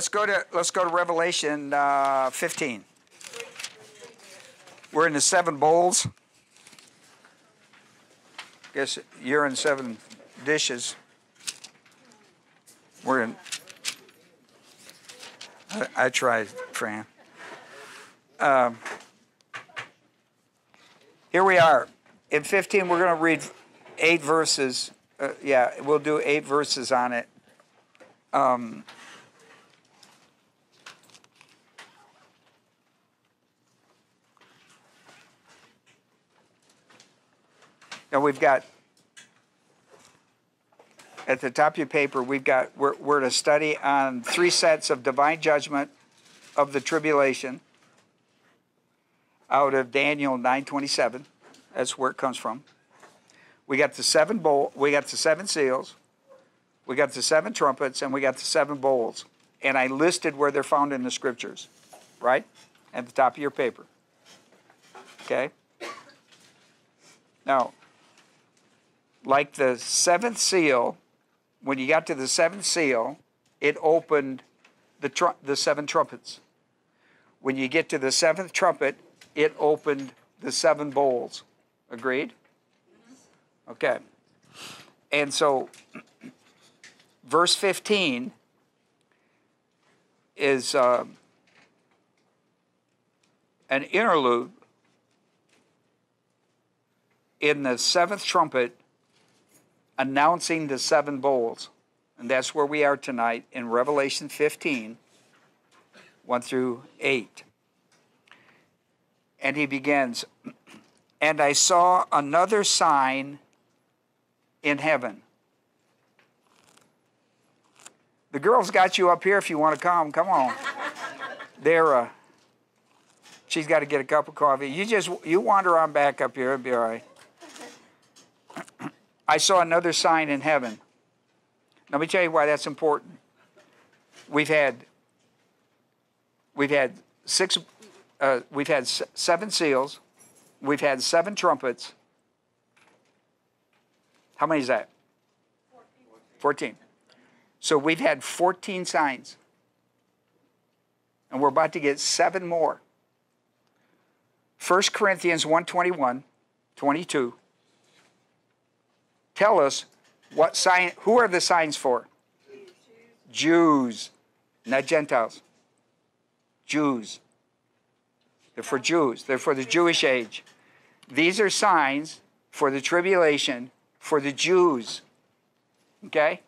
Let's go to let's go to Revelation uh, 15. We're in the seven bowls. I Guess you're in seven dishes. We're in. I, I tried, Fran. Um, here we are. In 15, we're going to read eight verses. Uh, yeah, we'll do eight verses on it. Um, now we've got at the top of your paper, we've got we're, we're to study on three sets of divine judgment of the tribulation out of Daniel 9:27. That's where it comes from. We got the seven bowl. We got the seven seals. We got the seven trumpets, and we got the seven bowls. And I listed where they're found in the scriptures, right? At the top of your paper. Okay. Now, like the seventh seal, when you got to the seventh seal, it opened the, the seven trumpets. When you get to the seventh trumpet, it opened the seven bowls. Agreed? Okay. And so, verse 15 is uh, an interlude in the seventh trumpet announcing the seven bowls. And that's where we are tonight in Revelation 15, 1 through 8. And he begins, And I saw another sign in heaven. The girls got you up here if you want to come. Come on. They're, uh, she's got to get a cup of coffee. You just, you wander on back up here, it'll be all right. I saw another sign in heaven. Let me tell you why that's important. We've had, we've had six, uh, we've had seven seals, we've had seven trumpets. How many is that? 14. 14. So we've had 14 signs. And we're about to get seven more. 1 Corinthians 121, 22 tell us what sign who are the signs for? Jews, not Gentiles. Jews. They're for Jews. They're for the Jewish age. These are signs for the tribulation for the Jews. Okay?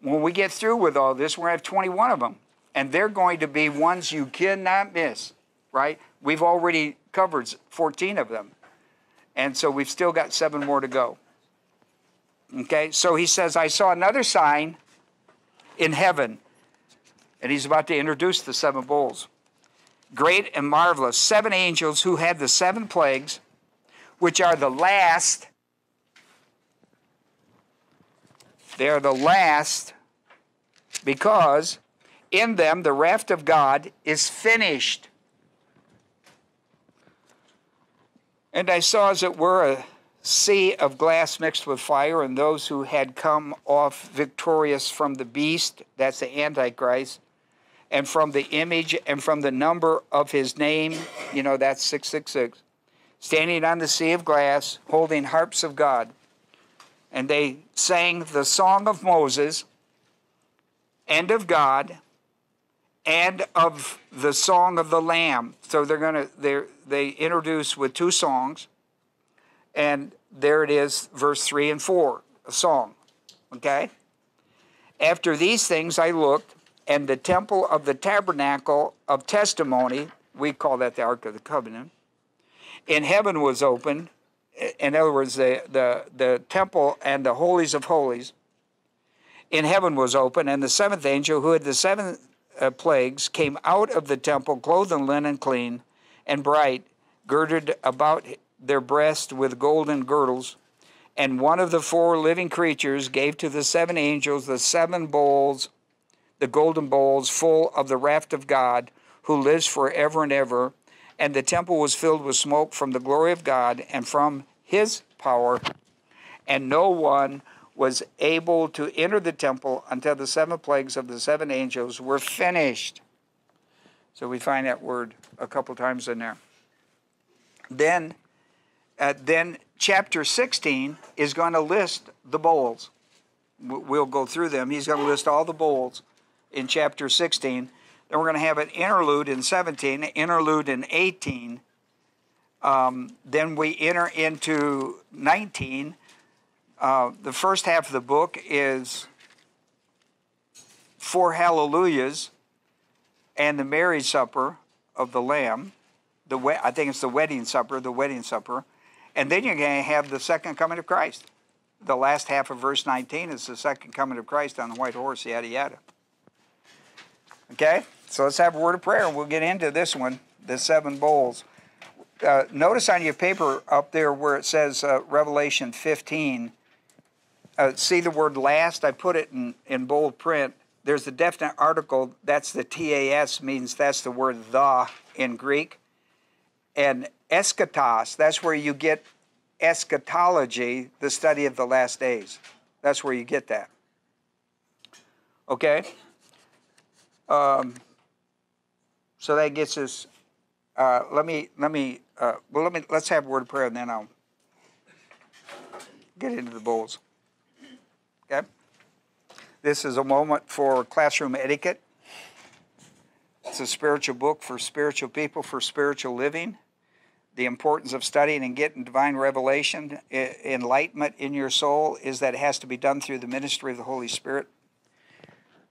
When we get through with all this, we're going to have 21 of them. And they're going to be ones you cannot miss, right? We've already covered 14 of them. And so we've still got seven more to go. Okay, so he says, I saw another sign in heaven. And he's about to introduce the seven bowls. Great and marvelous, seven angels who had the seven plagues, which are the last. They are the last because in them the wrath of God is finished. And I saw, as it were, a sea of glass mixed with fire, and those who had come off victorious from the beast, that's the Antichrist, and from the image and from the number of his name, you know, that's 666, standing on the sea of glass, holding harps of God. And they sang the song of Moses and of God and of the song of the Lamb. So they're going to, they introduce with two songs and there it is, verse 3 and 4, a song. Okay? After these things I looked, and the temple of the tabernacle of testimony, we call that the Ark of the Covenant, in heaven was opened. In other words, the, the, the temple and the holies of holies in heaven was open, and the seventh angel, who had the seven uh, plagues, came out of the temple, clothed in linen clean and bright, girded about their breasts with golden girdles. And one of the four living creatures gave to the seven angels the seven bowls, the golden bowls full of the wrath of God, who lives forever and ever. And the temple was filled with smoke from the glory of God and from his power. And no one was able to enter the temple until the seven plagues of the seven angels were finished. So we find that word a couple times in there. Then, uh, then chapter 16 is going to list the bowls. We'll go through them. He's going to list all the bowls in chapter 16. Then we're going to have an interlude in 17, an interlude in 18. Um, then we enter into 19. Uh, the first half of the book is four hallelujahs and the marriage supper of the Lamb. The we- I think it's the wedding supper, the wedding supper. And then you're going to have the second coming of Christ. The last half of verse 19 is the second coming of Christ on the white horse, yada, yada. Okay? So let's have a word of prayer. We'll get into this one, the seven bowls. Uh, notice on your paper up there where it says uh, Revelation 15, uh, see the word last? I put it in, in bold print there's a definite article, that's the TAS, means that's the word the in Greek. And eschatos, that's where you get eschatology, the study of the last days. That's where you get that. Okay? Um, so that gets us. Uh, let me let me uh, well let me let's have a word of prayer and then I'll get into the bowls. Okay. This is a moment for classroom etiquette. It's a spiritual book for spiritual people, for spiritual living. The importance of studying and getting divine revelation, enlightenment in your soul, is that it has to be done through the ministry of the Holy Spirit.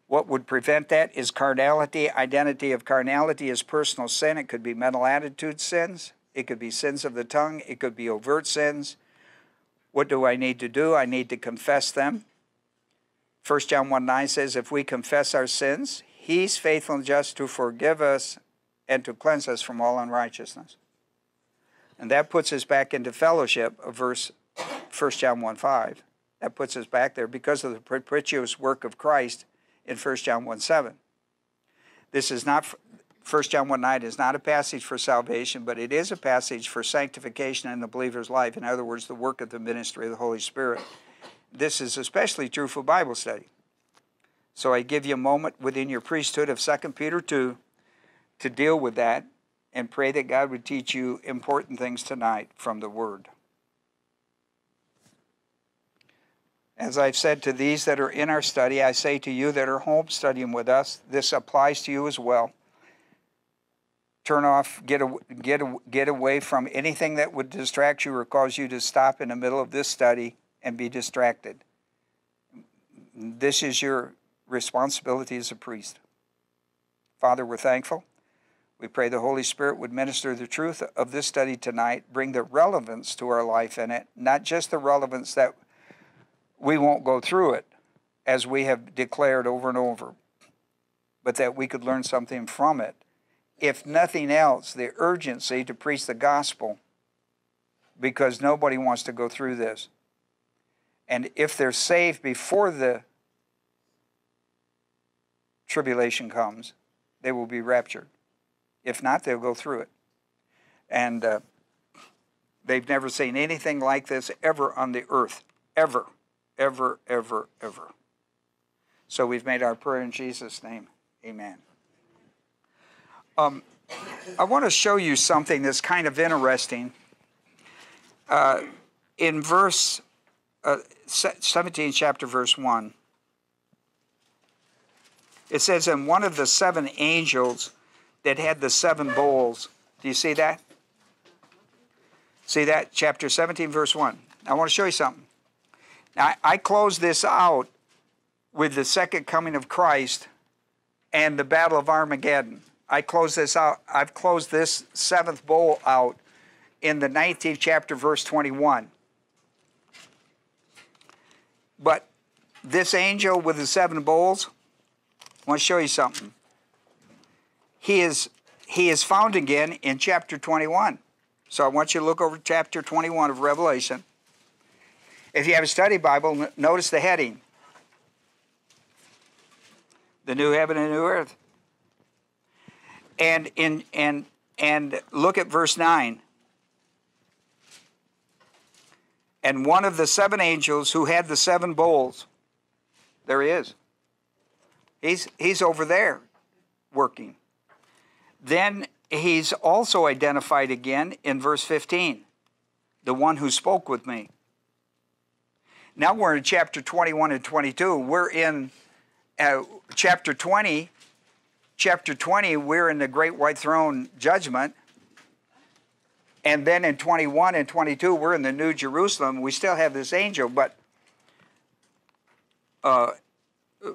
What would prevent that is carnality. Identity of carnality is personal sin. It could be mental attitude sins. It could be sins of the tongue. It could be overt sins. What do I need to do? I need to confess them. 1 John 1 9 says, If we confess our sins, he's faithful and just to forgive us and to cleanse us from all unrighteousness. And that puts us back into fellowship of verse 1 John 1 5. That puts us back there because of the propitious work of Christ in 1 John 1 7. This is not 1 John 1 9 is not a passage for salvation, but it is a passage for sanctification in the believer's life. In other words, the work of the ministry of the Holy Spirit. This is especially true for Bible study. So I give you a moment within your priesthood of 2 Peter 2 to deal with that and pray that God would teach you important things tonight from the Word. As I've said to these that are in our study, I say to you that are home studying with us, this applies to you as well. Turn off, get, a, get, a, get away from anything that would distract you or cause you to stop in the middle of this study and be distracted. This is your responsibility as a priest. Father, we're thankful. We pray the Holy Spirit would minister the truth of this study tonight, bring the relevance to our life in it, not just the relevance that we won't go through it as we have declared over and over, but that we could learn something from it. If nothing else, the urgency to preach the gospel because nobody wants to go through this. And if they're saved before the tribulation comes, they will be raptured. If not, they'll go through it. And uh, they've never seen anything like this ever on the earth. Ever, ever, ever, ever. So we've made our prayer in Jesus' name. Amen. Um, I want to show you something that's kind of interesting. Uh, in verse uh, 17 chapter verse 1 it says and one of the seven angels that had the seven bowls. Do you see that? See that? Chapter 17 verse 1 i want to show you something. Now i close this out with the second coming of christ and the battle of armageddon. I close this out i've closed this seventh bowl out in the 19th chapter verse 21 but this angel with the seven bowls, I want to show you something. He is, he is found again in chapter 21. So I want you to look over chapter 21 of Revelation. If you have a study Bible, notice the heading The New Heaven and New Earth. And, in, and, and look at verse 9. And one of the seven angels who had the seven bowls, there he is. He's, he's over there working. Then he's also identified again in verse 15 the one who spoke with me. Now we're in chapter 21 and 22. We're in uh, chapter 20. Chapter 20, we're in the great white throne judgment. And then in 21 and 22, we're in the New Jerusalem. We still have this angel, but uh,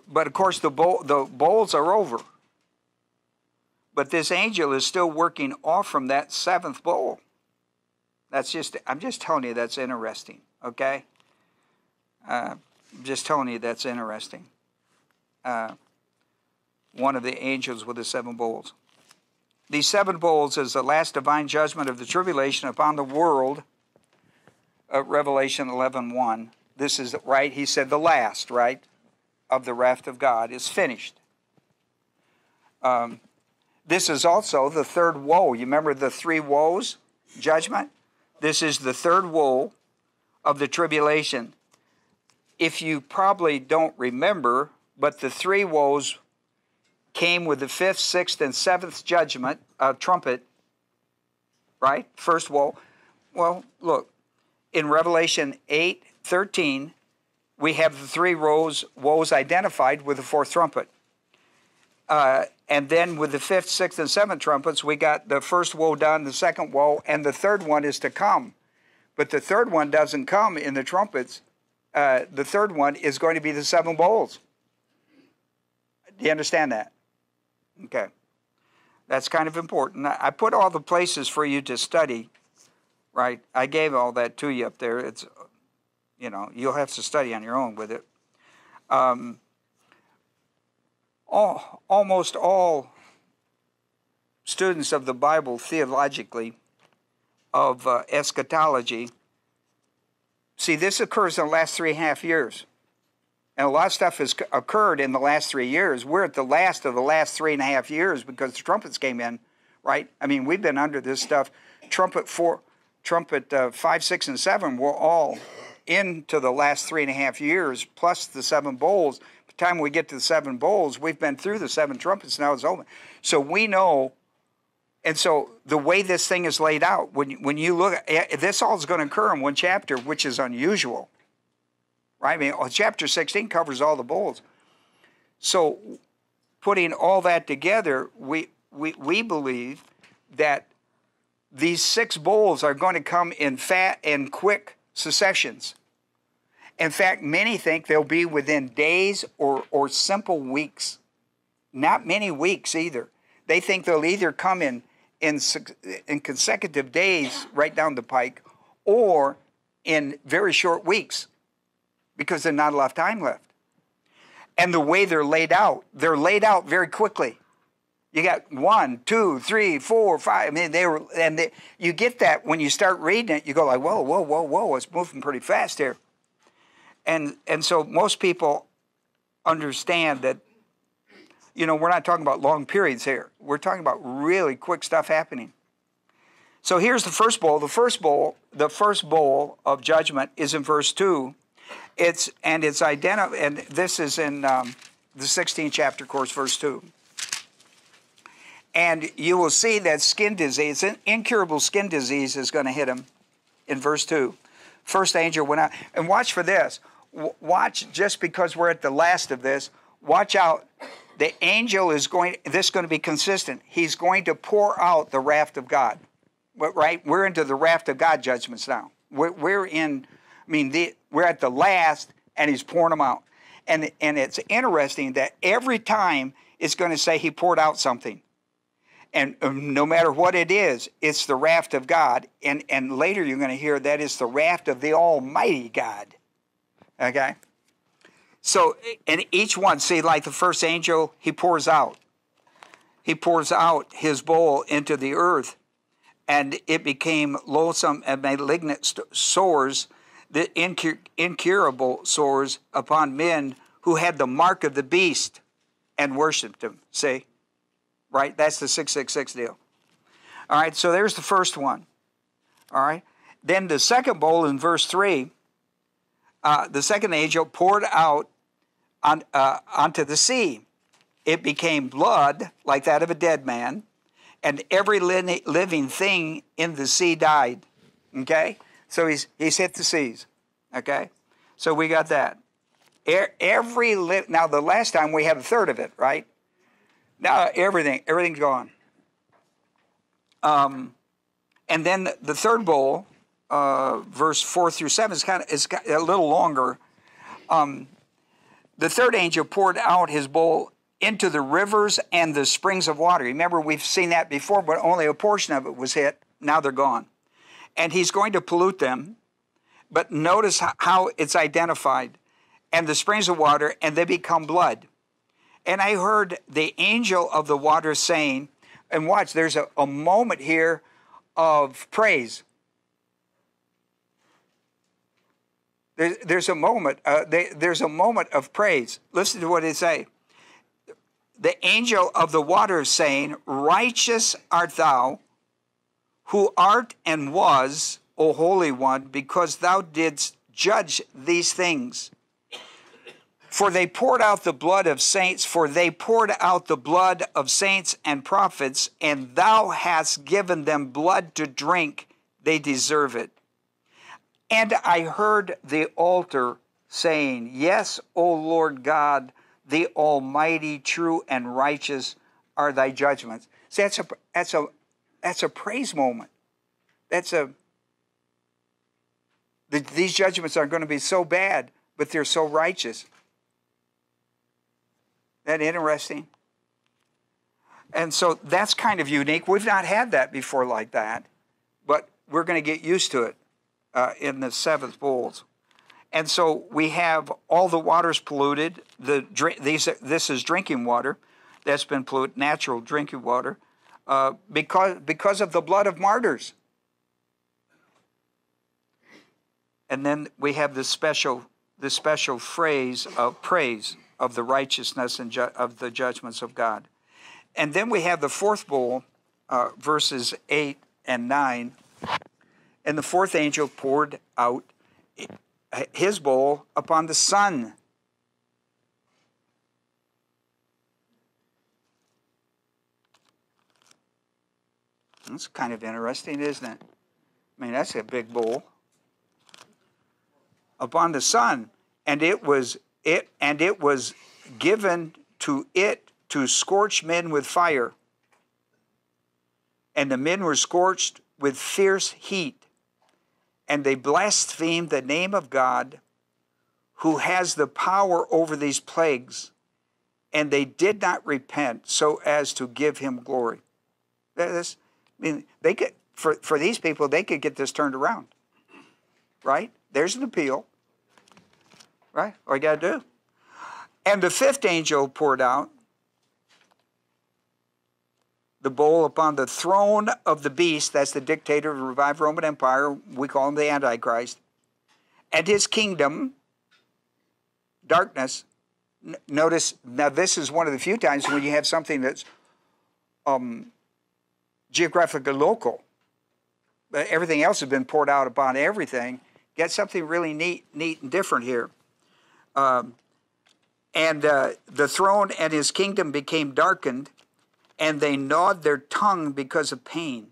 but of course the bowl, the bowls are over. But this angel is still working off from that seventh bowl. That's just I'm just telling you that's interesting. Okay. Uh, I'm just telling you that's interesting. Uh, one of the angels with the seven bowls. These seven bowls is the last divine judgment of the tribulation upon the world. Uh, Revelation 11:1. 1. This is right. He said the last right of the wrath of God is finished. Um, this is also the third woe. You remember the three woes judgment? This is the third woe of the tribulation. If you probably don't remember, but the three woes came with the fifth, sixth, and seventh judgment, uh, trumpet, right? First woe. Well, look, in Revelation 8 13, we have the three woes, woes identified with the fourth trumpet. Uh, and then with the fifth, sixth, and seventh trumpets, we got the first woe done, the second woe, and the third one is to come. But the third one doesn't come in the trumpets. Uh, the third one is going to be the seven bowls. Do you understand that? Okay. That's kind of important. I put all the places for you to study, right? I gave all that to you up there. It's, you know, you'll have to study on your own with it. Um, all, almost all students of the Bible theologically, of uh, eschatology, see, this occurs in the last three and a half years. And a lot of stuff has occurred in the last three years. We're at the last of the last three and a half years because the trumpets came in, right? I mean, we've been under this stuff. Trumpet four, trumpet uh, five, six, and seven were all into the last three and a half years, plus the seven bowls. Time we get to the seven bowls, we've been through the seven trumpets. Now it's over. So we know. And so the way this thing is laid out, when when you look, at, this all is going to occur in one chapter, which is unusual right? I mean, oh, chapter 16 covers all the bowls. So, putting all that together, we, we, we believe that these six bowls are going to come in fat and quick successions. In fact, many think they'll be within days or, or simple weeks. Not many weeks either. They think they'll either come in, in, in consecutive days right down the pike or in very short weeks because there's not enough time left. And the way they're laid out, they're laid out very quickly. You got one, two, three, four, five. I mean, they were, and they, you get that when you start reading it. You go like, whoa, whoa, whoa, whoa! It's moving pretty fast here. And and so most people understand that. You know, we're not talking about long periods here. We're talking about really quick stuff happening. So here's the first bowl. The first bowl, the first bowl of judgment is in verse two, it's and it's identified, and this is in um, the 16th chapter, course, verse two. And you will see that skin disease, incurable skin disease, is going to hit him in verse two. First angel went out, and watch for this. Watch just because we're at the last of this. Watch out. The angel is going. This is going to be consistent. He's going to pour out the wrath of God. Right? We're into the wrath of God judgments now. We're, we're in I mean, the, we're at the last, and he's pouring them out. And, and it's interesting that every time it's going to say he poured out something. And um, no matter what it is, it's the wrath of God. And, and later you're going to hear that is the wrath of the Almighty God. Okay? So, and each one, see, like the first angel, he pours out. He pours out his bowl into the earth, and it became loathsome and malignant sores the incur- incurable sores upon men who had the mark of the beast and worshiped him. See? Right? That's the 666 deal. All right, so there's the first one. All right? then the second bowl in verse 3, uh, the second angel poured out on, uh, onto the sea. It became blood like that of a dead man, and every li- living thing in the sea died. Okay? So he's, he's hit the seas. Okay? So we got that. Every li- now the last time we had a third of it, right? Now everything everything's gone. Um, and then the third bowl, uh, verse four through seven, is kind of is a little longer. Um, the third angel poured out his bowl into the rivers and the springs of water. Remember, we've seen that before, but only a portion of it was hit. Now they're gone. And he's going to pollute them. But notice how it's identified and the springs of water, and they become blood. And I heard the angel of the water saying, and watch, there's a, a moment here of praise. There's, there's a moment. Uh, they, there's a moment of praise. Listen to what it say. The angel of the waters saying, "Righteous art thou, who art and was, O Holy One, because thou didst judge these things." For they poured out the blood of saints, for they poured out the blood of saints and prophets, and thou hast given them blood to drink. They deserve it. And I heard the altar saying, Yes, O Lord God, the Almighty, true and righteous are thy judgments. See, that's a that's a that's a praise moment. That's a the, these judgments are going to be so bad, but they're so righteous that interesting? And so that's kind of unique. We've not had that before like that, but we're going to get used to it uh, in the seventh bowls. And so we have all the waters polluted. The drink, these this is drinking water that's been polluted, natural drinking water, uh, because because of the blood of martyrs. And then we have this special this special phrase of praise of the righteousness and ju- of the judgments of God. And then we have the fourth bowl, uh, verses 8 and 9. And the fourth angel poured out his bowl upon the sun. That's kind of interesting, isn't it? I mean, that's a big bowl. Upon the sun, and it was it and it was given to it to scorch men with fire. And the men were scorched with fierce heat, and they blasphemed the name of God, who has the power over these plagues, and they did not repent so as to give him glory. This, I mean, they could for, for these people, they could get this turned around. Right? There's an appeal right? All you got to do. And the fifth angel poured out the bowl upon the throne of the beast, that's the dictator of the revived Roman Empire, we call him the Antichrist, and his kingdom, darkness. N- notice, now this is one of the few times when you have something that's um, geographically local. Everything else has been poured out upon everything. Get something really neat, neat and different here. Um, and uh, the throne and his kingdom became darkened, and they gnawed their tongue because of pain.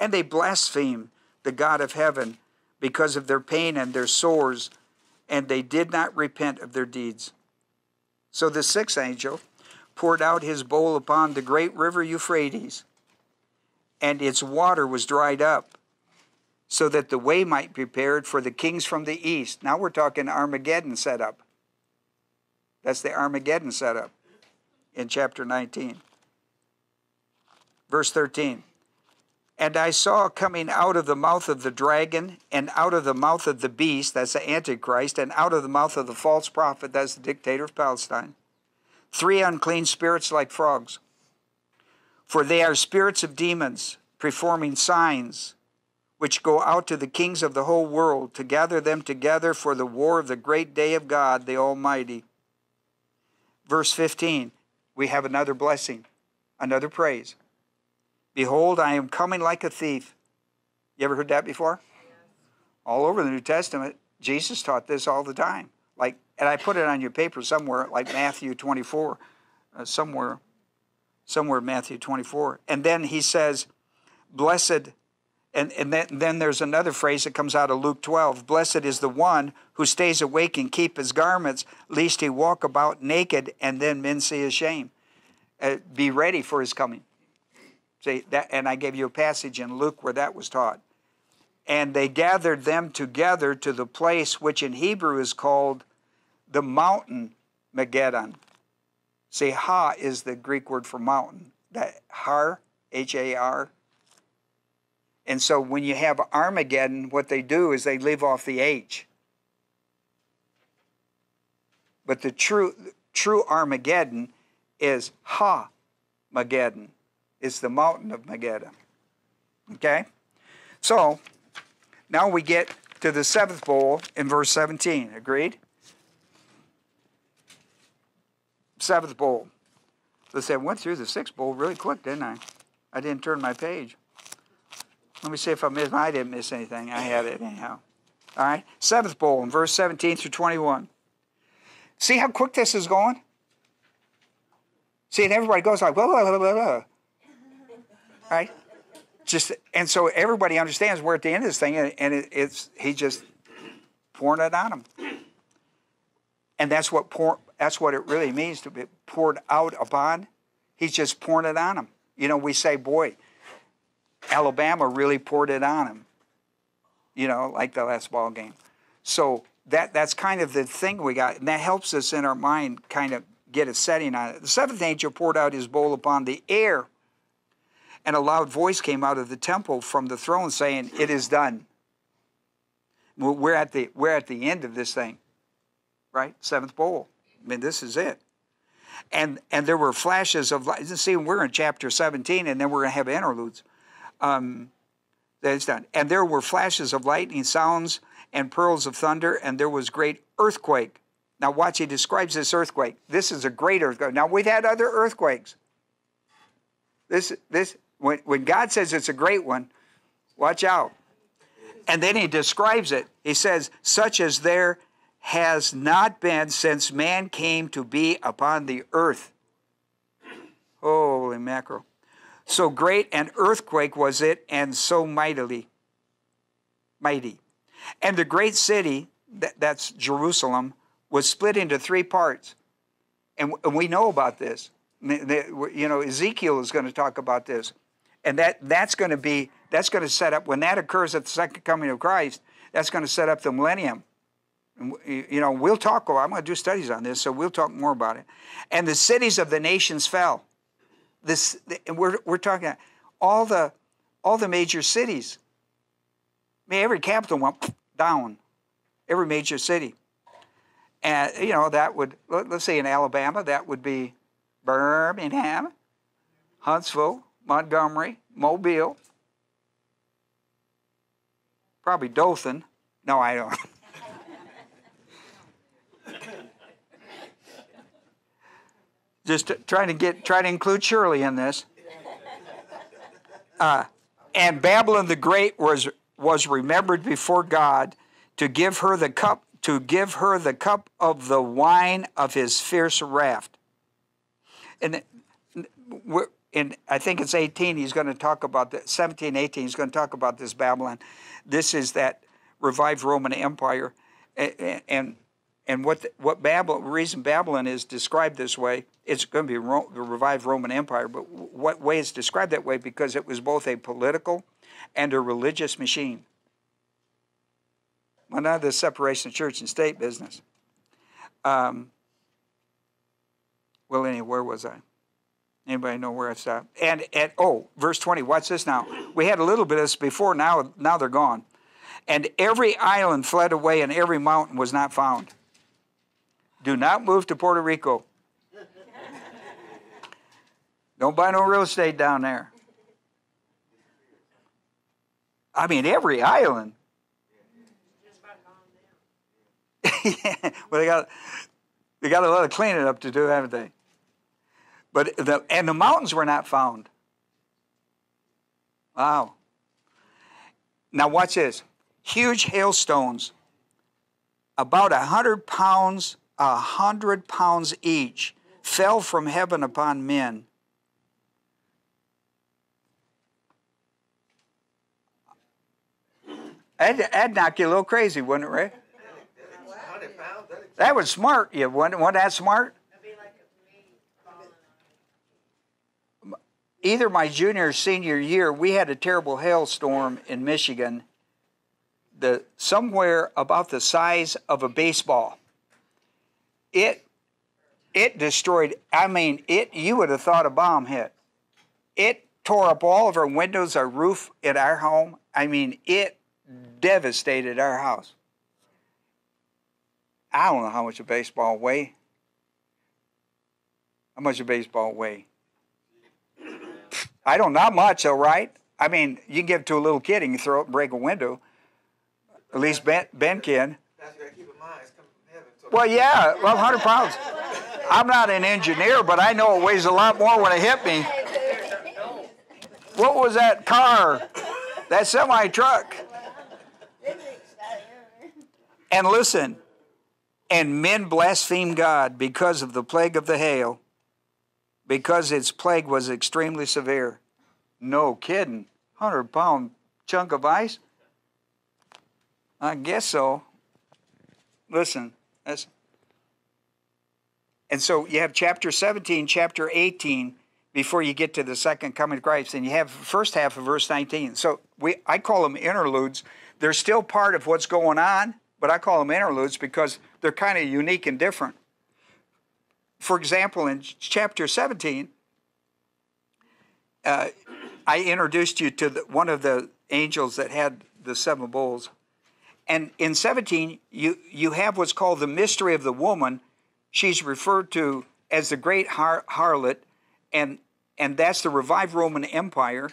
And they blasphemed the God of heaven because of their pain and their sores, and they did not repent of their deeds. So the sixth angel poured out his bowl upon the great river Euphrates, and its water was dried up so that the way might be prepared for the kings from the east. Now we're talking Armageddon setup. That's the Armageddon setup in chapter 19. Verse 13. And I saw coming out of the mouth of the dragon, and out of the mouth of the beast, that's the Antichrist, and out of the mouth of the false prophet, that's the dictator of Palestine, three unclean spirits like frogs. For they are spirits of demons, performing signs which go out to the kings of the whole world to gather them together for the war of the great day of God, the Almighty. Verse 15, we have another blessing, another praise. Behold, I am coming like a thief. You ever heard that before? All over the New Testament, Jesus taught this all the time. Like, and I put it on your paper somewhere, like Matthew 24, uh, somewhere, somewhere Matthew 24. And then he says, "Blessed," and and then, then there's another phrase that comes out of Luke 12. Blessed is the one who stays awake and keep his garments, lest he walk about naked, and then men see his shame. Uh, be ready for his coming. See that, and I gave you a passage in Luke where that was taught. And they gathered them together to the place which in Hebrew is called the mountain Megiddon. See, Ha is the Greek word for mountain. That Har, H A R. And so when you have Armageddon, what they do is they leave off the H. But the true true Armageddon is Ha Mageddon. It's the mountain of Megiddo. Okay? So now we get to the seventh bowl in verse 17. Agreed? Seventh bowl. Let's say I went through the sixth bowl really quick, didn't I? I didn't turn my page. Let me see if I missed. I didn't miss anything. I had it anyhow. All right. Seventh bowl in verse 17 through 21. See how quick this is going? See, and everybody goes like, blah, blah, blah, blah, blah. Right? Just and so everybody understands we're at the end of this thing, and, and it, it's he just pouring it on them, and that's what pour, that's what it really means to be poured out upon. He's just pouring it on them. You know, we say, boy, Alabama really poured it on him. You know, like the last ball game. So that that's kind of the thing we got, and that helps us in our mind kind of get a setting on it. The seventh angel poured out his bowl upon the air and a loud voice came out of the temple from the throne saying, It is done. We're at the, we're at the end of this thing, right? Seventh bowl. I mean, this is it. And, and there were flashes of light. See, we're in chapter 17, and then we're going to have interludes. Um, done. And there were flashes of lightning, sounds, and pearls of thunder, and there was great earthquake. Now, watch, he describes this earthquake. This is a great earthquake. Now, we've had other earthquakes. This, this, when, when God says it's a great one, watch out. And then he describes it. He says, such as there has not been since man came to be upon the earth. Holy mackerel. So great an earthquake was it, and so mightily, mighty. And the great city, that, that's Jerusalem, was split into three parts. And, and we know about this. You know, Ezekiel is going to talk about this and that that's going to be that's going to set up when that occurs at the second coming of Christ. That's going to set up the millennium. You know, we'll talk. I'm going to do studies on this, so we'll talk more about it. And the cities of the nations fell. This we're we're talking all the all the major cities. I mean, every capital went down. Every major city. And you know that would let's say in Alabama that would be Birmingham, Huntsville, Montgomery, Mobile, probably Dothan. No, I don't. Just trying to get try to include Shirley in this. Uh, and Babylon the Great was was remembered before God to give her the cup to give her the cup of the wine of his fierce wrath. And in I think it's 18, he's going to talk about the 17, 18, he's going to talk about this Babylon. This is that revived Roman Empire, and and, what the, what Babylon reason Babylon is described this way, it's going to be Ro, the revived Roman Empire. But what way it's described that way because it was both a political and a religious machine. Well, not the separation of church and state business. Um, well, anyway, where was I? Anybody know where it's at? And at oh, verse 20, watch this now. We had a little bit of this before, now now they're gone. And every island fled away, and every mountain was not found. Do not move to Puerto Rico. Don't buy no real estate down there. I mean, every island. yeah, well, they got they got a lot of cleaning up to do, haven't they? But the, and the mountains were not found. Wow. Now, watch this huge hailstones, about a hundred pounds, a hundred pounds each, fell from heaven upon men. That'd, that'd knock you a little crazy, wouldn't it, Ray? That was smart. You wasn't, wasn't that smart? Either my junior or senior year, we had a terrible hailstorm in Michigan, the somewhere about the size of a baseball. It it destroyed. I mean, it. You would have thought a bomb hit. It tore up all of our windows, our roof at our home. I mean, it devastated our house. I don't know how much a baseball weigh. How much a baseball weigh? I don't not much though, right? I mean, you can give it to a little kid and you throw it and break a window. At least Ben, ben can. Well, yeah, well, 100 pounds. I'm not an engineer, but I know it weighs a lot more when it hit me. What was that car? That semi truck. And listen, and men blaspheme God because of the plague of the hail, because its plague was extremely severe. No kidding. 100 pound chunk of ice? I guess so. Listen, that's. And so you have chapter 17, chapter 18 before you get to the second coming of Christ, and you have the first half of verse 19. So we, I call them interludes. They're still part of what's going on, but I call them interludes because they're kind of unique and different. For example, in chapter 17, uh, I introduced you to the, one of the angels that had the seven bowls. And in 17, you, you have what's called the mystery of the woman. She's referred to as the great har- harlot, and, and that's the revived Roman Empire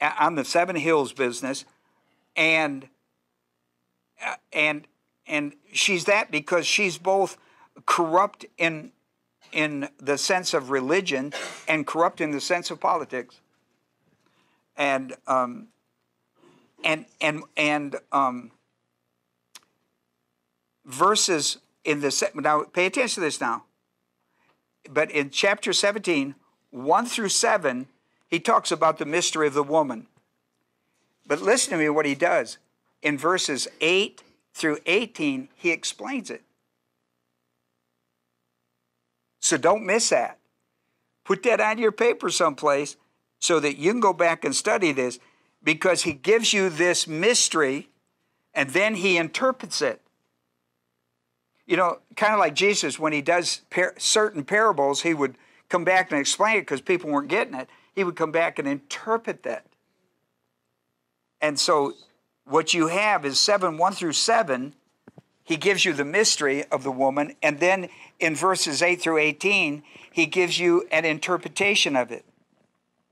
on the Seven Hills business. And, uh, and and she's that because she's both corrupt in in the sense of religion and corrupt in the sense of politics. And um, and and and um, verses in the now pay attention to this now. But in chapter 17, 1 through 7, he talks about the mystery of the woman. But listen to me what he does. In verses 8 through 18, he explains it. So don't miss that. Put that on your paper someplace so that you can go back and study this because he gives you this mystery and then he interprets it. You know, kind of like Jesus, when he does par- certain parables, he would come back and explain it because people weren't getting it. He would come back and interpret that. And so what you have is 7 1 through 7. He gives you the mystery of the woman. And then in verses 8 through 18, he gives you an interpretation of it.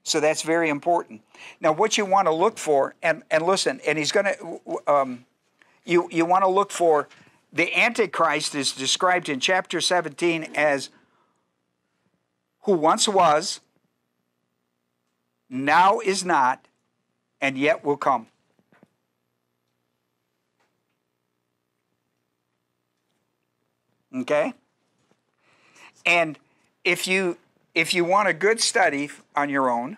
So that's very important. Now, what you want to look for, and, and listen, and he's going to, um, you, you want to look for the Antichrist is described in chapter 17 as who once was, now is not, and yet will come. Okay? And if you if you want a good study on your own,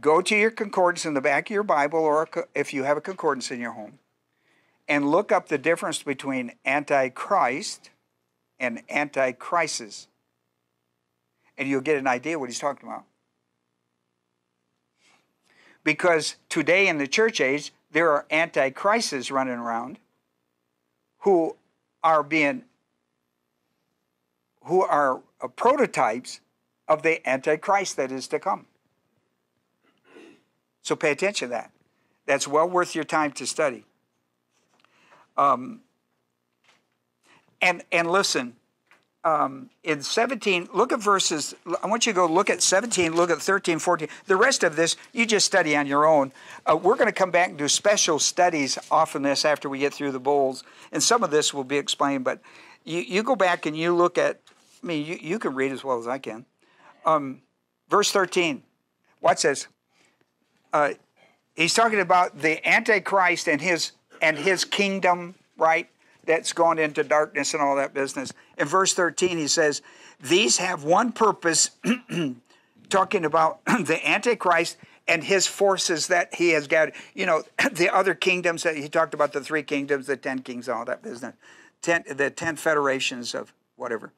go to your concordance in the back of your Bible or if you have a concordance in your home and look up the difference between antichrist and antichrisis. And you'll get an idea what he's talking about. Because today in the church age, there are antichrists running around who are being who are uh, prototypes of the antichrist that is to come. So pay attention to that. That's well worth your time to study. Um, and and listen um, in 17 look at verses i want you to go look at 17 look at 13 14 the rest of this you just study on your own. Uh, we're going to come back and do special studies off of this after we get through the bowls and some of this will be explained, but you, you go back and you look at, I mean, you, you can read as well as I can. Um, verse 13, what says? Uh, he's talking about the Antichrist and his and his kingdom, right? That's gone into darkness and all that business. In verse 13, he says, These have one purpose, talking about the Antichrist and his forces that he has gathered. You know, the other kingdoms that he talked about the three kingdoms, the ten kings, all that business, ten, the ten federations of whatever.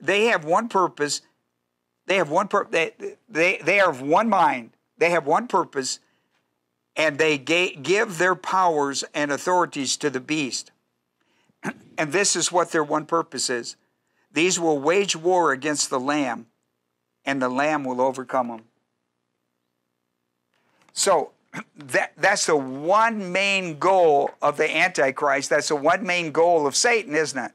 They have one purpose. They have one purpose. They, they, they are of one mind. They have one purpose, and they ga- give their powers and authorities to the beast. and this is what their one purpose is. These will wage war against the Lamb, and the Lamb will overcome them. So that, that's the one main goal of the Antichrist. That's the one main goal of Satan, isn't it?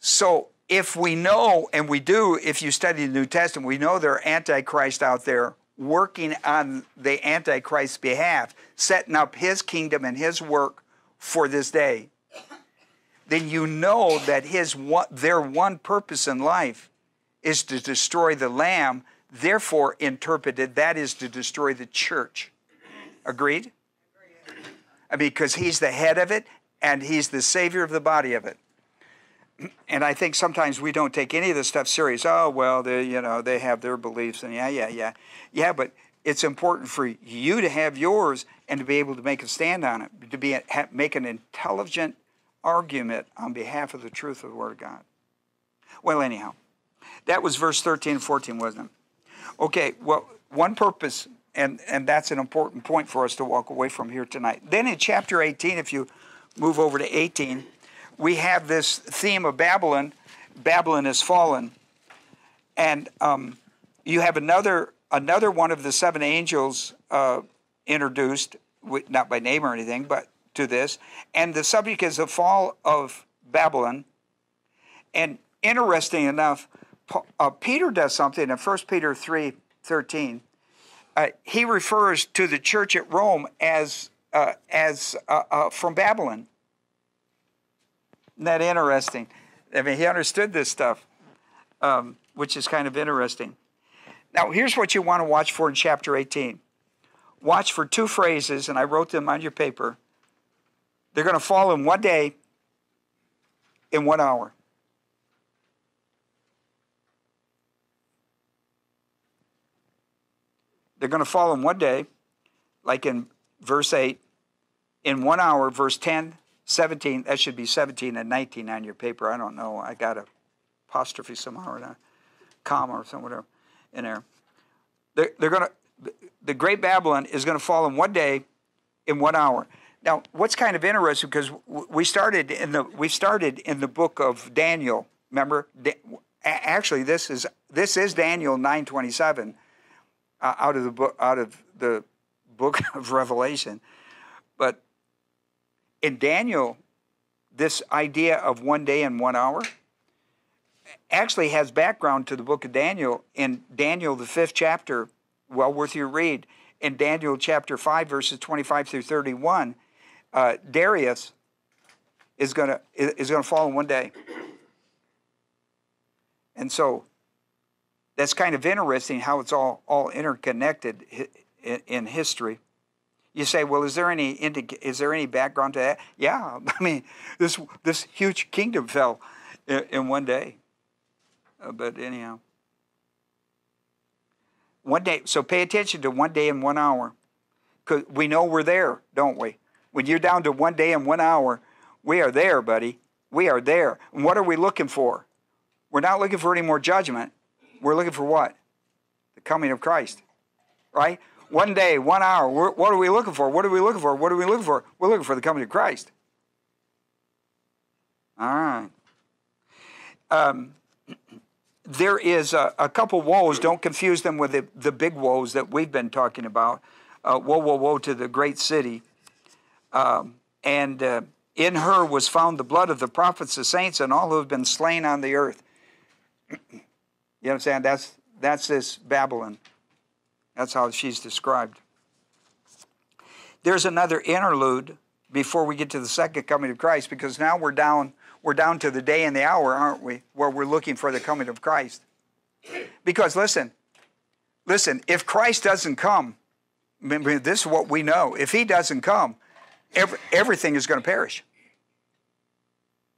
So if we know, and we do, if you study the New Testament, we know there are Antichrist out there working on the Antichrist's behalf, setting up his kingdom and his work for this day. Then you know that his one, their one purpose in life is to destroy the Lamb therefore interpreted that is to destroy the church. Agreed? I mean, because he's the head of it and he's the savior of the body of it. And I think sometimes we don't take any of this stuff serious. Oh well, they you know they have their beliefs and yeah yeah yeah yeah, but it's important for you to have yours and to be able to make a stand on it, to be make an intelligent argument on behalf of the truth of the Word of God. Well, anyhow, that was verse 13 and 14, wasn't it? Okay, well, one purpose, and, and that's an important point for us to walk away from here tonight. Then in chapter 18, if you move over to 18, we have this theme of Babylon. Babylon is fallen. And um, you have another another one of the seven angels uh, introduced, not by name or anything, but to this. And the subject is the fall of Babylon. And interesting enough, uh, Peter does something in 1 Peter 3 13. Uh, he refers to the church at Rome as, uh, as uh, uh, from Babylon. Isn't that interesting? I mean, he understood this stuff, um, which is kind of interesting. Now, here's what you want to watch for in chapter 18. Watch for two phrases, and I wrote them on your paper. They're going to fall in one day, in one hour. They're going to fall in one day, like in verse 8, in one hour, verse 10, 17. That should be 17 and 19 on your paper. I don't know. I got a apostrophe somehow or a comma or something whatever in there. They're, they're going to, the great Babylon is going to fall in one day, in one hour. Now, what's kind of interesting because we started in the we started in the book of Daniel. Remember, actually, this is this is Daniel nine twenty seven uh, out of the book out of the book of Revelation. But in Daniel, this idea of one day and one hour actually has background to the book of Daniel. In Daniel, the fifth chapter, well worth your read. In Daniel chapter 5, verses 25 through 31, uh, Darius is going to is going to fall in one day. And so that's kind of interesting how it's all, all interconnected in, in history. You say, well, is there any is there any background to that? Yeah, I mean, this this huge kingdom fell in, in one day. Uh, but anyhow, one day. So pay attention to one day and one hour, because we know we're there, don't we? When you're down to one day and one hour, we are there, buddy. We are there. And what are we looking for? We're not looking for any more judgment. We're looking for what? The coming of Christ, right? One day, one hour. what are we looking for? What are we looking for? What are we looking for? We're looking for the coming of Christ. All right. Um, there is a, a, couple woes. Don't confuse them with the, the big woes that we've been talking about. Uh, woe, woe, woe to the great city. Um, and uh, in her was found the blood of the prophets, the saints, and all who have been slain on the earth. You know what I'm saying? That's, that's this Babylon. That's how she's described. There's another interlude before we get to the second coming of Christ, because now we're down, we're down to the day and the hour, aren't we? Where we're looking for the coming of Christ. Because listen, listen, if Christ doesn't come, this is what we know. If he doesn't come, every, everything is going to perish.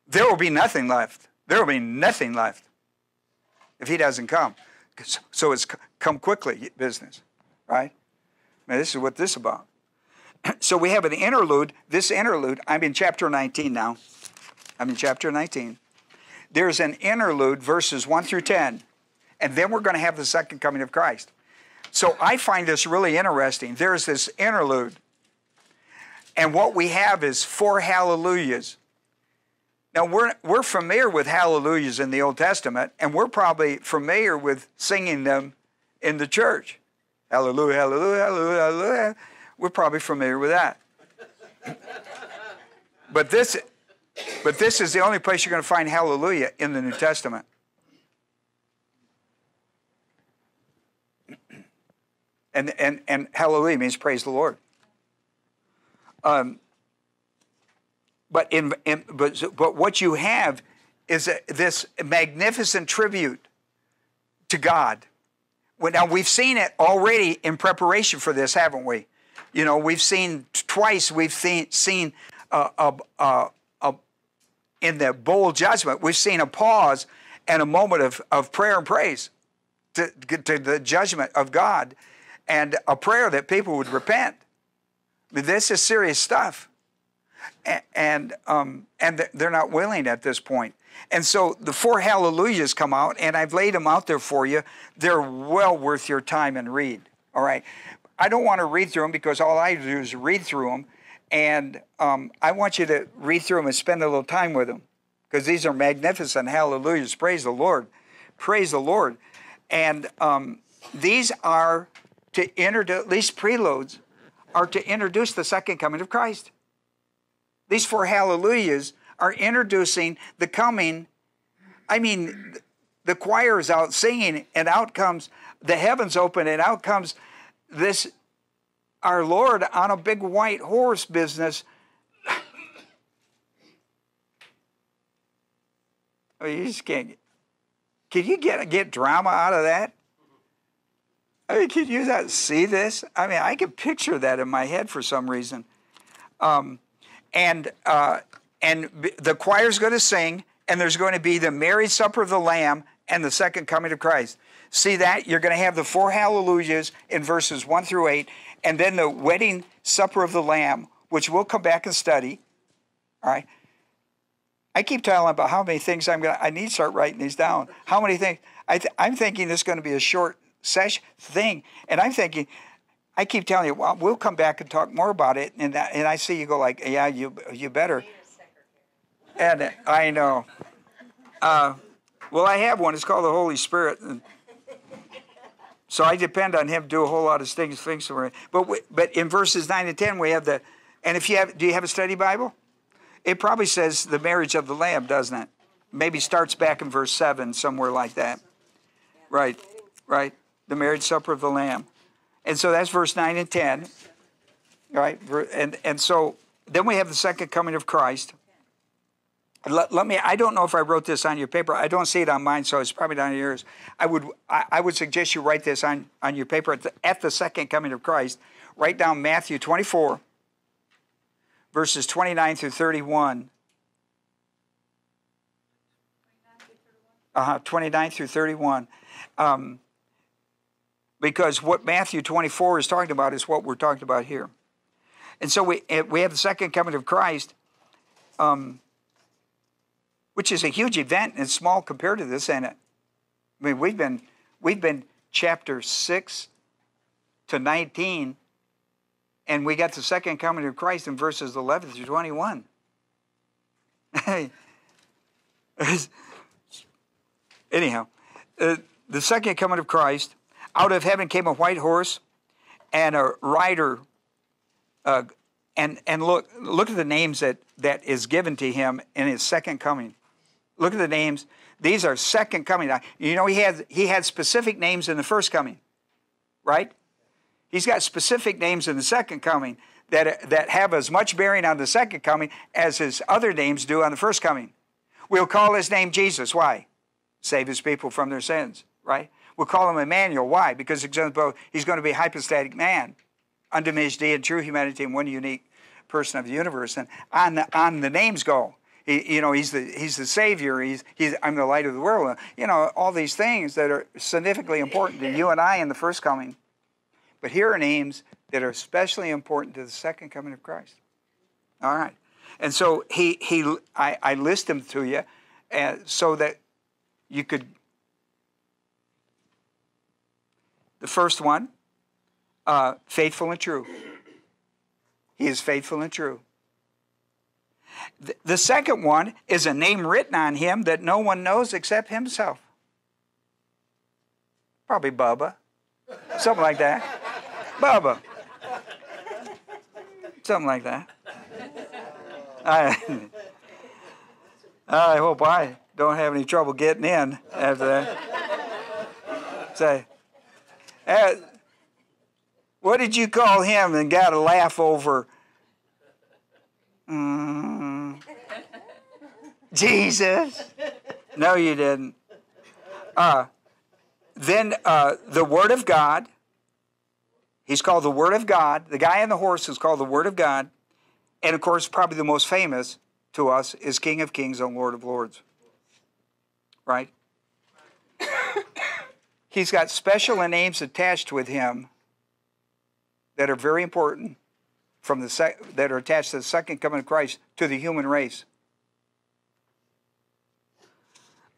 There will be nothing left. There will be nothing left if he doesn't come. So it's come quickly business, right? This is what this is about. So we have an interlude. This interlude, I'm in chapter 19 now. I'm in chapter 19. There's an interlude, verses 1 through 10, and then we're going to have the second coming of Christ. So I find this really interesting. There's this interlude, and what we have is four hallelujahs. Now, we're, we're familiar with hallelujahs in the Old Testament, and we're probably familiar with singing them in the church. Hallelujah, hallelujah, hallelujah, hallelujah. We're probably familiar with that. but this, but this is the only place you're going to find hallelujah in the New Testament. And, and, and hallelujah means praise the Lord. Um, but, in, in, but, but what you have is a, this magnificent tribute to God. Well, now, we've seen it already in preparation for this, haven't we? You know, we've seen twice, we've seen, seen a, a, a, in the bowl judgment, we've seen a pause and a moment of, of prayer and praise to, to the judgment of God and a prayer that people would repent. This is serious stuff. And, and, um, and they're not willing at this point. And so the four hallelujahs come out, and I've laid them out there for you. They're well worth your time and read. All right. I don't want to read through them because all I do is read through them and um, I want you to read through them and spend a little time with them because these are magnificent hallelujahs. Praise the Lord. Praise the Lord. And um, these are to introduce, at least preloads, are to introduce the second coming of Christ. These four hallelujahs are introducing the coming. I mean, the choir is out singing, and out comes the heavens open, and out comes this our Lord on a big white horse business. oh, you just can't. Can you get get drama out of that? I mean, can you that see this? I mean, I can picture that in my head for some reason. Um, and uh, and the choir's going to sing, and there's going to be the marriage supper of the Lamb and the second coming of Christ. See that? You're going to have the four hallelujahs in verses 1 through 8, and then the wedding supper of the Lamb, which we'll come back and study. All right. I keep telling about how many things I'm going to, I need to start writing these down. How many things, I th- I'm thinking this is going to be a short session thing. And I'm thinking, I keep telling you, well, we'll come back and talk more about it. And, that, and I see you go like, yeah, you, you better. And I know. Uh, well, I have one. It's called the Holy Spirit. And so I depend on him to do a whole lot of things. things for me. But we, but in verses nine and ten we have the, and if you have, do you have a study Bible? It probably says the marriage of the Lamb, doesn't it? Maybe starts back in verse seven, somewhere like that. Right, right. The marriage supper of the Lamb, and so that's verse nine and ten. Right, and and so then we have the second coming of Christ. Let, let, me. I don't know if I wrote this on your paper. I don't see it on mine, so it's probably not yours. I would. I, I would suggest you write this on on your paper at the, at the second coming of Christ. Write down Matthew 24, verses 29 through 31. Uh-huh, 29 through 31. Um, because what Matthew 24 is talking about is what we're talking about here. And so we, eh, we have the second coming of Christ. Um, which is a huge event and small compared to this. And I mean, we've been we've been chapter six to nineteen, and we got the second coming of Christ in verses eleven through twenty-one. Anyhow, uh, the second coming of Christ, out of heaven came a white horse, and a rider. Uh, and and look look at the names that that is given to him in his second coming. Look at the names. These are second coming. You know, he had, he had specific names in the first coming, right? He's got specific names in the second coming that, that have as much bearing on the second coming as his other names do on the first coming. We'll call his name Jesus. Why? Save his people from their sins, right? We'll call him Emmanuel. Why? Because he's going to be a hypostatic man, undiminished deity, true humanity, and one unique person of the universe. And on the, on the names go. He, you know, he's the he's the savior. He's he's I'm the light of the world. You know, all these things that are significantly important to you and I in the first coming. But here are names that are especially important to the second coming of Christ. All right, and so he he I, I list them to you, and so that you could. The first one, uh, faithful and true. He is faithful and true. The second one is a name written on him that no one knows except himself. Probably Bubba. Something like that. Bubba. Something like that. I, I hope I don't have any trouble getting in after that. Say, uh, what did you call him and got a laugh over? Mm, Jesus. No, you didn't. Uh, then uh, the Word of God. He's called the Word of God. The guy on the horse is called the Word of God. And of course, probably the most famous to us is King of Kings and Lord of Lords. Right? He's got special names attached with him that are very important from the that are attached to the second coming of Christ to the human race.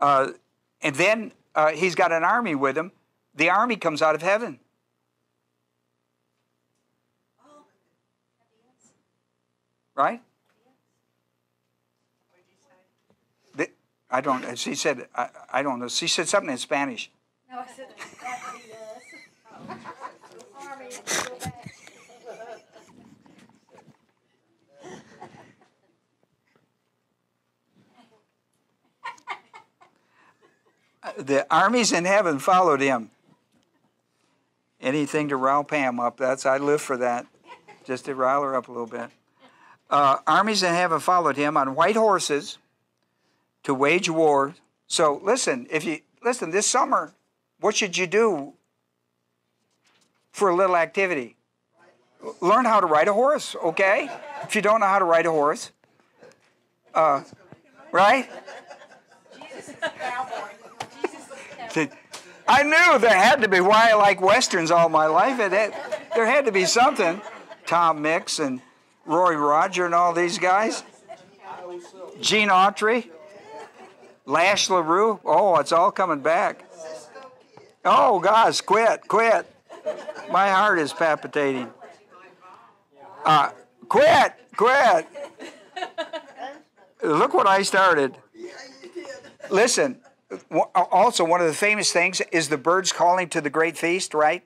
Uh, and then uh, he's got an army with him. The army comes out of heaven. Right? I don't. She said. I, I don't know. She said something in Spanish. No, I said. the armies in heaven followed him. Anything to rile Pam up. That's I live for that. Just to rile her up a little bit. Uh, armies in heaven followed him on white horses to wage war. So listen, if you listen this summer, what should you do for a little activity? Learn how to ride a horse, okay? If you don't know how to ride a horse, uh, right? I knew there had to be why I like westerns all my life. It had, there had to be something. Tom Mix and Roy Roger and all these guys. Gene Autry, Lash LaRue. Oh, it's all coming back. Oh, gosh, quit, quit. My heart is palpitating. Uh, quit, quit. Look what I started. Listen, also one of the famous things is the birds calling to the great feast, right?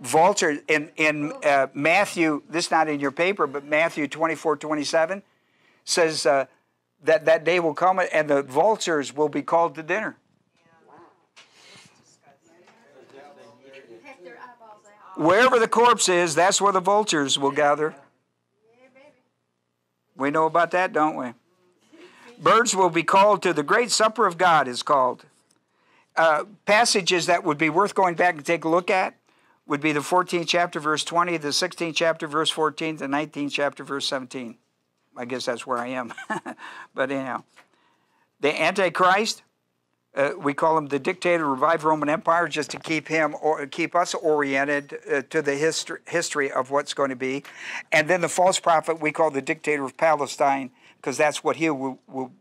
Vulture in in uh, Matthew. This not in your paper, but Matthew twenty four twenty seven says uh, that that day will come and the vultures will be called to dinner. Wherever the corpse is, that's where the vultures will gather. We know about that, don't we? Birds will be called to the great supper of God, is called. Uh, passages that would be worth going back and take a look at would be the 14th chapter, verse 20, the 16th chapter, verse 14, the 19th chapter, verse 17. I guess that's where I am. but anyhow, the Antichrist, uh, we call him the dictator, revived Roman Empire, just to keep him or keep us oriented uh, to the history history of what's going to be. And then the false prophet, we call the dictator of Palestine, because that's what he will, will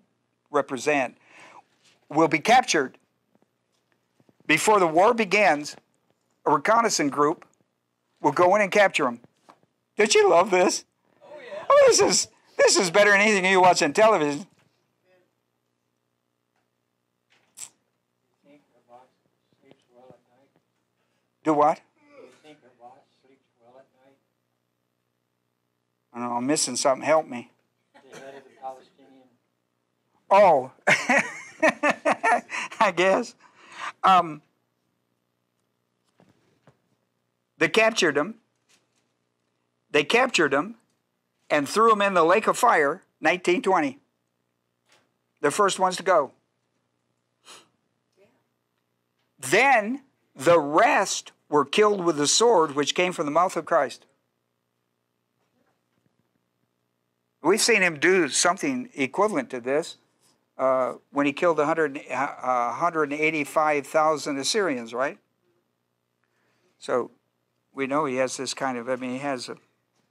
represent, will be captured. Before the war begins, a reconnaissance group will go in and capture him. Don't you love this? Oh, yeah. oh this is this is better than anything you watch on television. Do what? I don't know, I'm missing something. Help me. Oh, I guess. Um, they captured him. They captured him and threw him in the lake of fire, 1920. The first ones to go. Then the rest were killed with the sword which came from the mouth of Christ. We've seen him do something equivalent to this uh, when he killed 100, uh, 185,000 Assyrians, right? So we know he has this kind of, I mean, he has a,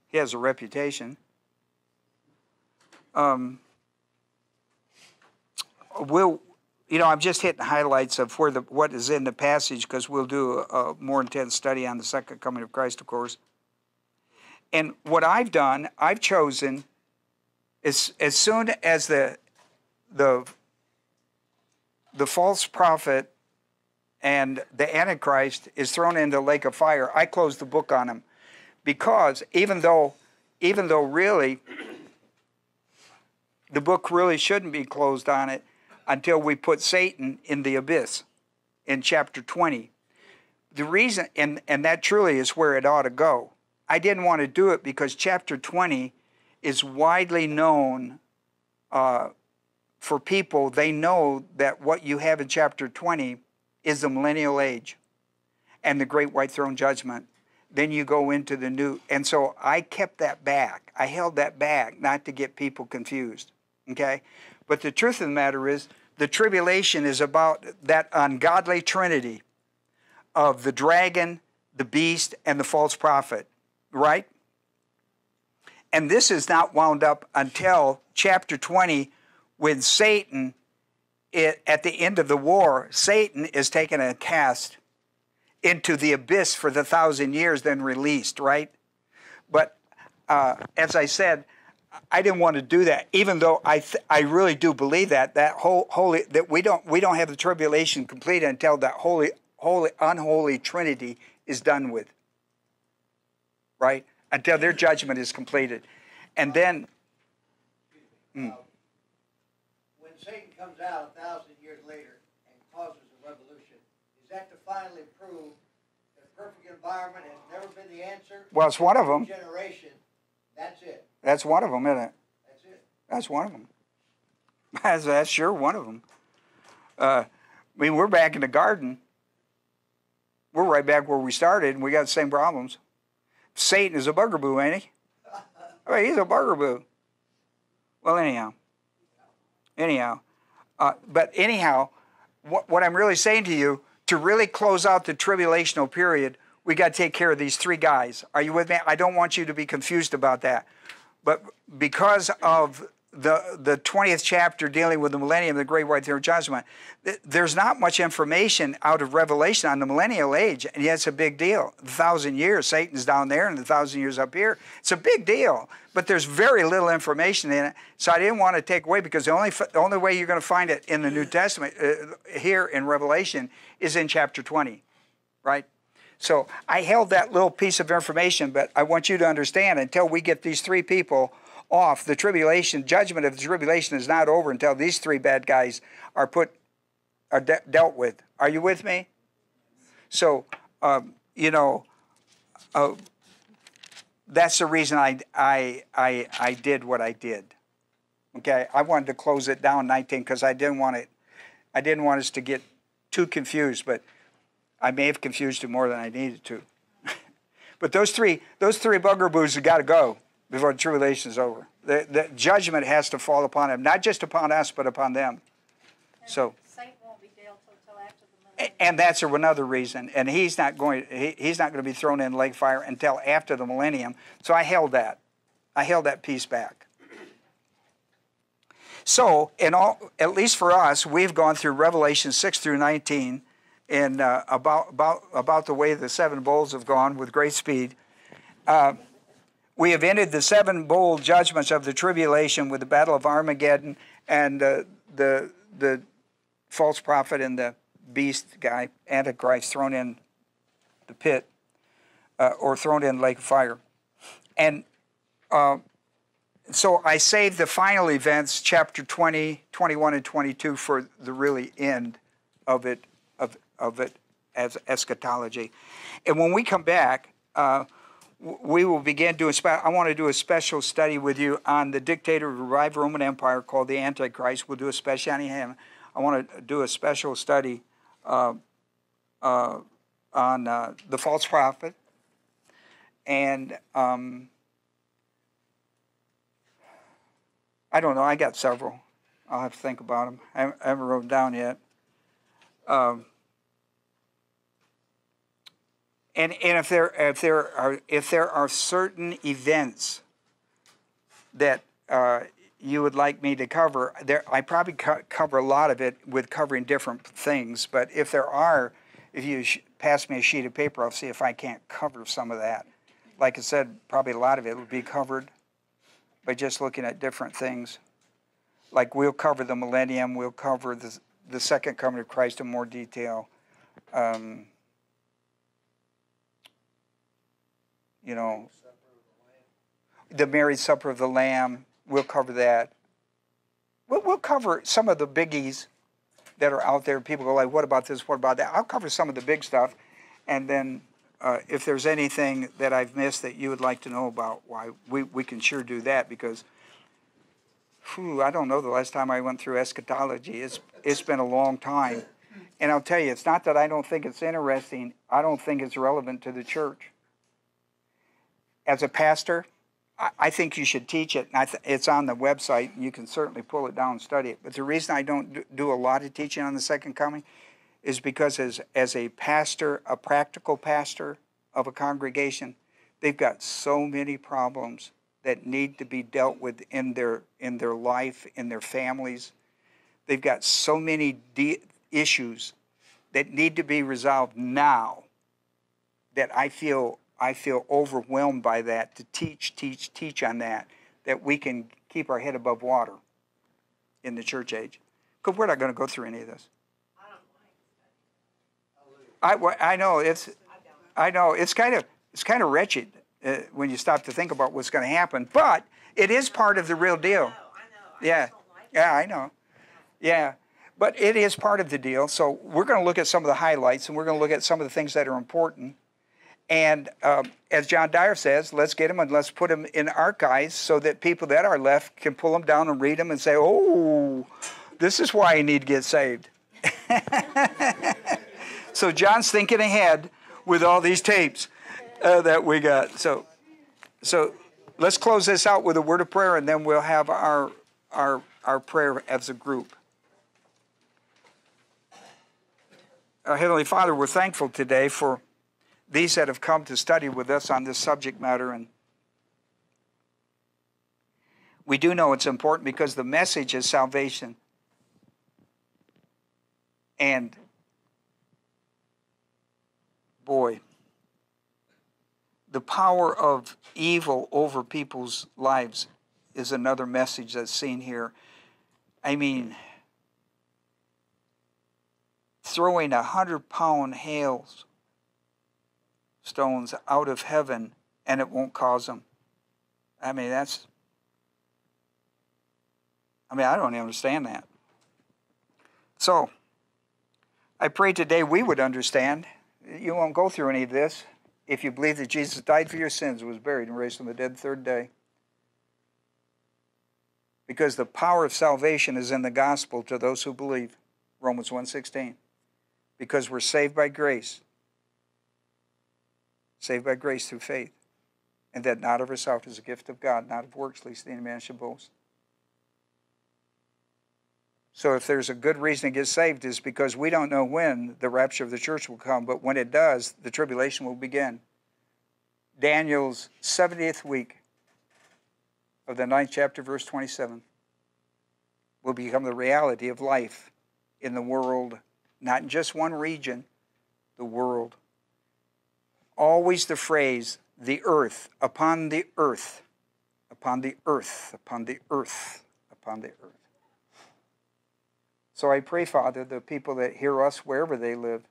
he has a reputation. Um, we'll, you know, I'm just hitting highlights of where the what is in the passage because we'll do a, a more intense study on the second coming of Christ, of course. And what I've done, I've chosen, is as soon as the the the false prophet and the antichrist is thrown into the lake of fire, I close the book on him because even though even though really the book really shouldn't be closed on it until we put Satan in the abyss in chapter 20. The reason, and, and that truly is where it ought to go. I didn't want to do it because chapter 20 is widely known uh, for people. They know that what you have in chapter 20 is the millennial age and the great white throne judgment. Then you go into the new. And so I kept that back. I held that back not to get people confused. Okay? But the truth of the matter is, the tribulation is about that ungodly trinity of the dragon, the beast, and the false prophet, right? And this is not wound up until chapter 20 when Satan, it, at the end of the war, Satan is taken and cast into the abyss for the thousand years, then released, right? But uh, as I said, I didn't want to do that, even though I I really do believe that that whole holy that we don't we don't have the tribulation completed until that holy holy unholy Trinity is done with. Right until their judgment is completed, and then. Mm. Out a thousand years later and causes a revolution, is that to finally prove that perfect environment has never been the answer? Well, it's one of them. Generation, that's it. That's one of them, isn't it? That's it. That's one of them. That's, that's sure one of them. Uh, I mean, we're back in the garden. We're right back where we started, and we got the same problems. Satan is a bugaboo, ain't he? I mean, he's a bugaboo. Well, anyhow. Anyhow. Uh, but anyhow, what, what I'm really saying to you, to really close out the tribulational period, we got to take care of these three guys. Are you with me? I don't want you to be confused about that. But because of the, the 20th chapter dealing with the millennium, the great white throne judgment, there's not much information out of Revelation on the millennial age, and yet it's a big deal. The thousand years, Satan's down there, and the thousand years up here. It's a big deal, but there's very little information in it. So I didn't want to take away because the only the only way you're going to find it in the New Testament uh, here in Revelation is in chapter 20, right? So I held that little piece of information, but I want you to understand until we get these three people off, the tribulation, judgment of the tribulation is not over until these three bad guys are put, are de- dealt with. Are you with me? So, um, you know, uh, that's the reason I, I, I, I did what I did. Okay, I wanted to close it down 19 because I didn't want it, I didn't want us to get too confused, but I may have confused it more than I needed to. but those three, those three bugaboos have got to go before the tribulation is over. The, the judgment has to fall upon them, not just upon us, but upon them. And so. Satan won't be dealt until after the millennium. And that's another reason. And he's not going. He, he's not going to be thrown in lake fire until after the millennium. So I held that. I held that piece back. So, in all, at least for us, we've gone through Revelation 6 through 19 in uh, about, about, about the way the seven bowls have gone with great speed. Uh, we have ended the seven bowl judgments of the tribulation with the battle of Armageddon and uh, the, the false prophet and the beast guy, Antichrist, thrown in the pit uh, or thrown in lake of fire. And uh, so I saved the final events, chapter 20, 21, and 22, for the really end of it of it as eschatology. And when we come back, uh, we will begin doing. I want to do a special study with you on the dictator of the revived Roman Empire called the Antichrist. We'll do a special. I want to do a special study uh, uh, on uh, the false prophet and um, I don't know. I got several. I'll have to think about them. I haven't, I haven't wrote them down yet. Um, and and if there if there are if there are certain events that uh, you would like me to cover, there I probably co- cover a lot of it with covering different things. But if there are, if you pass me a sheet of paper, I'll see if I can't cover some of that. Like I said, probably a lot of it will be covered by just looking at different things. Like we'll cover the millennium, we'll cover the the second coming of Christ in more detail. Um, you know, the marriage supper of the Lamb. We'll cover that. We'll, we'll cover some of the biggies that are out there. People go like, "What about this? What about that?" I'll cover some of the big stuff, and then uh, if there's anything that I've missed that you would like to know about, why we, we can sure do that because. Whew, I don't know the last time I went through eschatology. It's it's been a long time. And I'll tell you, it's not that I don't think it's interesting. I don't think it's relevant to the church. As a pastor, I, think you should teach it. It's on the website, you can certainly pull it down and study it. But the reason I don't do- do a lot of teaching on the second coming is because as, as a pastor, a practical pastor of a congregation, they've got so many problems that need to be dealt with in their in their life, in their families. They've got so many de- issues that need to be resolved now that I feel I feel overwhelmed by that to teach, teach, teach on that, that we can keep our head above water in the church age. Because we're not going to go through any of this. I, I know it's I know it's kind of it's kind of wretched uh, when you stop to think about what's going to happen, but it is part of the real deal. Yeah, yeah, I know. Yeah, but it is part of the deal. So we're going to look at some of the highlights, and we're going to look at some of the things that are important. And um, as John Dyer says, let's get them and let's put them in archives so that people that are left can pull them down and read them and say, "Oh, this is why I need to get saved." so John's thinking ahead with all these tapes uh, that we got. So, so let's close this out with a word of prayer, and then we'll have our our our prayer as a group. Our Heavenly Father, we're thankful today for these that have come to study with us on this subject matter, and we do know it's important because the message is salvation. And boy, the power of evil over people's lives is another message that's seen here. I mean, throwing a hundred pound hails stones out of heaven and it won't cause them. I mean, that's, I mean, I don't understand that. So, I pray today we would understand. You won't go through any of this if you believe that Jesus died for your sins, was buried, and raised from the dead the third day. Because the power of salvation is in the gospel to those who believe. Romans 1:16. Because we're saved by grace. Saved by grace through faith. And that not of ourselves is a gift of God, not of works, lest any man should boast. So if there's a good reason to get saved, is because we don't know when the rapture of the church will come, but when it does, the tribulation will begin. Daniel's 70th week of the ninth chapter, verse 27, will become the reality of life in the world, not in just one region, the world. Always the phrase, the earth, upon the earth, upon the earth, upon the earth, upon the earth. So I pray, Father, the people that hear us wherever they live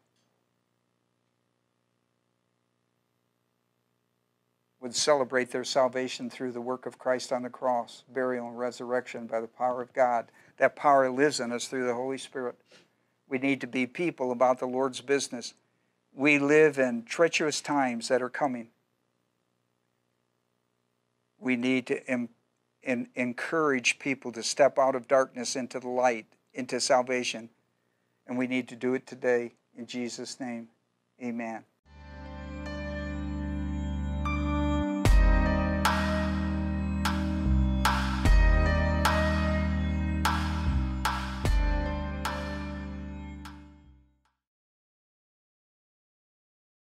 would celebrate their salvation through the work of Christ on the cross, burial, and resurrection by the power of God. That power lives in us through the Holy Spirit. We need to be people about the Lord's business. We live in treacherous times that are coming. We need to em- en- encourage people to step out of darkness into the light into salvation. And we need to do it today in Jesus' name. Amen.